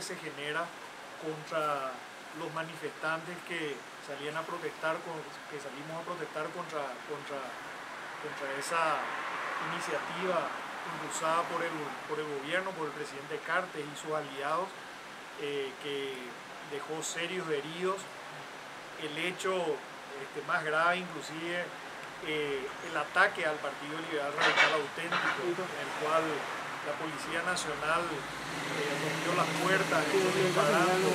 se genera contra los manifestantes que salían a protestar, que salimos a protestar contra, contra, contra esa iniciativa impulsada por el, por el gobierno, por el presidente Cartes y sus aliados, eh, que dejó serios heridos. El hecho este, más grave, inclusive, eh, el ataque al Partido Liberal Radical Auténtico, en el cual la Policía Nacional eh, rompió las puertas, disparando,